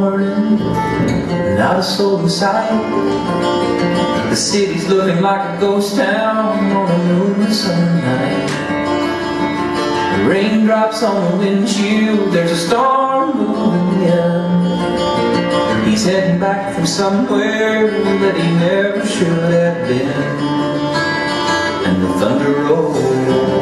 morning, not a soul in sight. The city's looking like a ghost town on a moonless night. The raindrops on the windshield, there's a storm moving in. He's heading back from somewhere that he never should have been. And the thunder rolls.